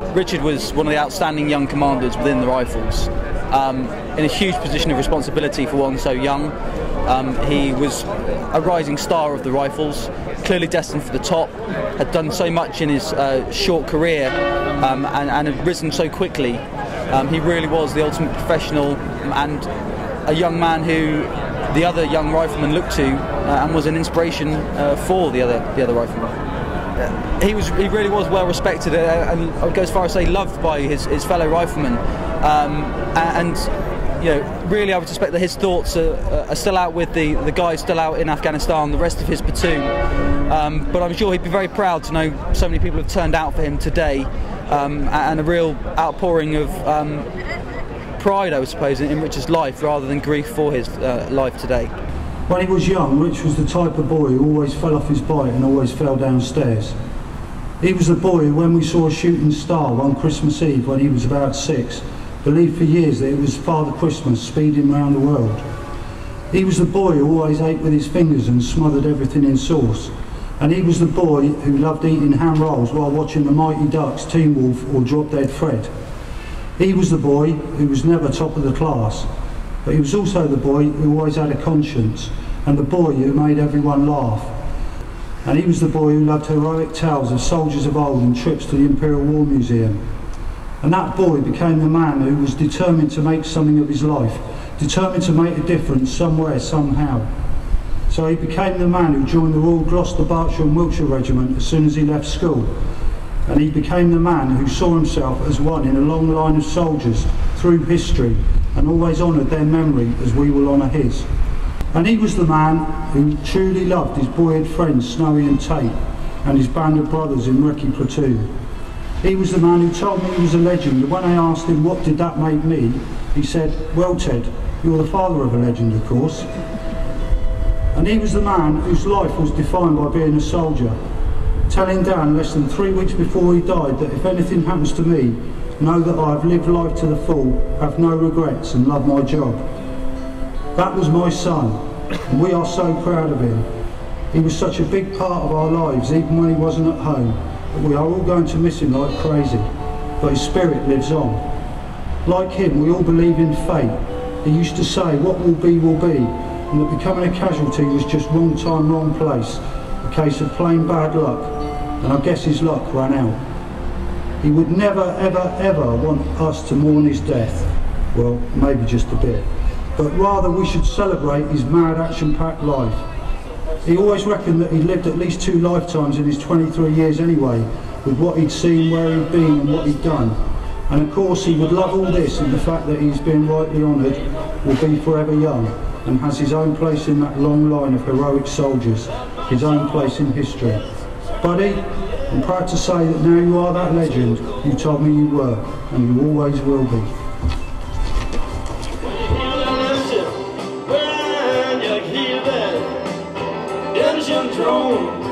Richard was one of the outstanding young commanders within the Rifles, um, in a huge position of responsibility for one so young. Um, he was a rising star of the Rifles, clearly destined for the top, had done so much in his uh, short career um, and, and, had risen so quickly. Um, he really was the ultimate professional and a young man who the other young riflemen looked to uh, and was an inspiration uh, for the other the other riflemen. Uh, he was he really was well respected uh, and I would go as far as say loved by his, his fellow riflemen. Um, and you know really I would suspect that his thoughts are, are, still out with the, the guys still out in Afghanistan the rest of his platoon. Um, but I'm sure he'd be very proud to know so many people have turned out for him today. Um, and a real outpouring of um, pride, I would suppose, in Rich's life rather than grief for his uh, life today. When he was young, Rich was the type of boy who always fell off his bike and always fell downstairs. He was the boy who, when we saw a shooting star one Christmas Eve when he was about six, believed for years that it was Father Christmas speeding around the world. He was the boy who always ate with his fingers and smothered everything in sauce. And he was the boy who loved eating ham rolls while watching the Mighty Ducks, Teen Wolf or Drop Dead Fred. He was the boy who was never top of the class, but he was also the boy who always had a conscience and the boy who made everyone laugh. And he was the boy who loved heroic tales of soldiers of old and trips to the Imperial War Museum. And that boy became the man who was determined to make something of his life, determined to make a difference somewhere, somehow. So he became the man who joined the Royal Gloucester, Berkshire and Wiltshire Regiment as soon as he left school and he became the man who saw himself as one in a long line of soldiers through history and always honoured their memory as we will honour his. And he was the man who truly loved his boyhood friends Snowy and Tate and his band of brothers in Recce Platoon. He was the man who told me he was a legend and when I asked him what did that make me, he said, well Ted, you're the father of a legend of course. And he was the man whose life was defined by being a soldier telling Dan less than three weeks before he died that if anything happens to me, know that I have lived life to the full, have no regrets and love my job. That was my son, and we are so proud of him. He was such a big part of our lives, even when he wasn't at home, but we are all going to miss him like crazy, but his spirit lives on. Like him, we all believe in fate. He used to say, what will be, will be, and that becoming a casualty was just wrong time, wrong place, a case of plain bad luck, and I guess his luck ran out. He would never, ever, ever want us to mourn his death. Well, maybe just a bit. But rather we should celebrate his mad action-packed life. He always reckoned that he'd lived at least two lifetimes in his 23 years anyway, with what he'd seen, where he'd been and what he'd done. And of course he would love all this and the fact that he's been rightly honoured, will be forever young and has his own place in that long line of heroic soldiers, his own place in history. Buddy, I'm proud to say that now you are that legend you told me you were, and you always will be. Persian throne.